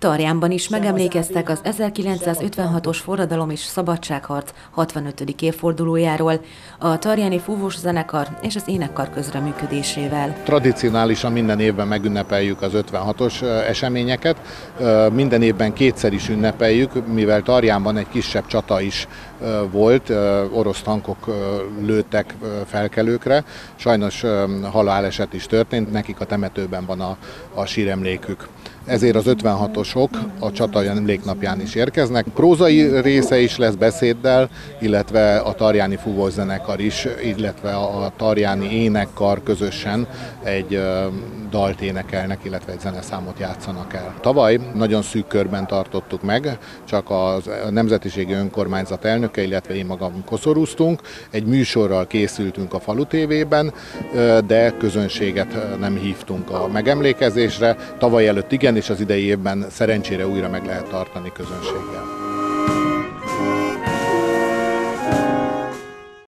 Tarjánban is megemlékeztek az 1956-os forradalom és szabadságharc 65. évfordulójáról, a Tarjáni Fúvós Zenekar és az Énekkar közreműködésével. Tradicionálisan minden évben megünnepeljük az 56-os eseményeket, minden évben kétszer is ünnepeljük, mivel Tarjánban egy kisebb csata is volt, orosz tankok lőttek felkelőkre, sajnos haláleset is történt, nekik a temetőben van a, a síremlékük ezért az 56-osok a csata emléknapján is érkeznek. Prózai része is lesz beszéddel, illetve a Tarjáni Fúvós is, illetve a Tarjáni énekkar közösen egy dalt énekelnek, illetve egy zeneszámot játszanak el. Tavaly nagyon szűk körben tartottuk meg, csak a Nemzetiségi Önkormányzat elnöke, illetve én magam koszorúztunk. Egy műsorral készültünk a Falu TV-ben, de közönséget nem hívtunk a megemlékezésre. Tavaly előtt igen, és az idei évben szerencsére újra meg lehet tartani közönséggel.